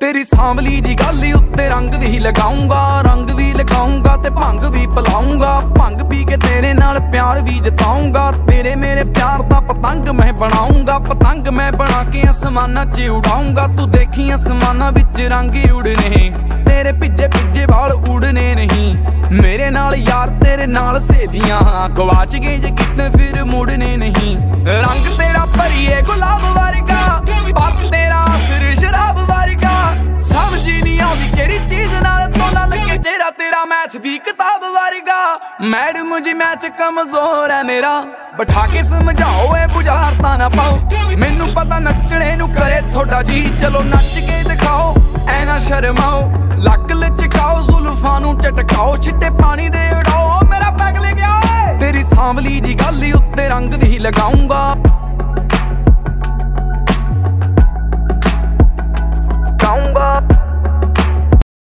ਤੇਰੀ ਸਾਂਵਲੀ ਦੀ ਗੱਲ ਉੱਤੇ ਰੰਗ ਵੀ ਲਗਾਉਂਗਾ, ਰੰਗ ਵੀ ਲਗਾਉਂਗਾ ਤੇ ਭੰਗ ਵੀ ਪਲਾਉਂਗਾ। ਭੰਗ ਪੀ ਕੇ ਤੇਰੇ ਨਾਲ ਪਿਆਰ ਵੀ ਜਤਾਉਂਗਾ। ਤੇਰੇ ਮੇਰੇ ਪਿਆਰ ਦਾ ਪਤੰਗ ਮੈਂ ਬਣਾਉਂਗਾ, ਪਤੰਗ ਮੈਂ ਬਣਾ ਕੇ ਅਸਮਾਨਾਂ 'ਚ ਉਡਾਉਂਗਾ। ਤੂੰ ਦੇਖੀ ਅਸਮਾਨਾਂ ਵਿੱਚ ਰੰਗ ਉੜਨੇ ਤੇਰੇ ਭਿੱਜੇ ਭਿੱਜੇ ਵਾਲ ਉੜਨੇ ਨਹੀਂ। ਮੇਰੇ ਨਾਲ ਯਾਰ, ਤੇਰੇ ਨਾਲ ਸਹੇਲੀਆਂ, ਗਵਾਚ ਗਏ ਜੇ ਕਿਤੇ ਫਿਰ ਮੁੜਨੇ ਤੇਰਾ ਮੈਥ ਦੀ ਕਿਤਾਬ ਵਰਗਾ। ਮੈਡਮ ਜੀ, ਮੈਥ ਕਮਜ਼ੋਰ ਹੈ ਮੇਰਾ। ਬਿਠਾ ਕੇ ਸਮਝਾਓ ਏ ਬੁਝਾਰਤਾ ਨਾ ਪਾਓ। ਮੈਨੂੰ ਪਤਾ ਨੱਚਣੇ ਨੂੰ ਕਰੇ ਤੁਹਾਡਾ ਜੀ। ਚਲੋ ਨੱਚ ਕੇ ਦਿਖਾਓ, ਐ ਨਾ ਸ਼ਰਮਾਓ। ਲੱਕ ਲਚਕਾਓ, ਜ਼ੁਲਫਾਂ ਨੂੰ ਝਟਕਾਓ ਛਿੱਟੇ ਪਾਣੀ ਦੇ ਉਡਾਓ। ਮੇਰਾ ਪੈਗ ਲੈ ਗਿਆ ਓਏ ਤੇਰੀ ਸਾਂਵਲੀ ਦੀ ਗੱਲ ਉੱਤੇ ਰੰਗ ਵੀ ਲਗਾਉਂਗਾ।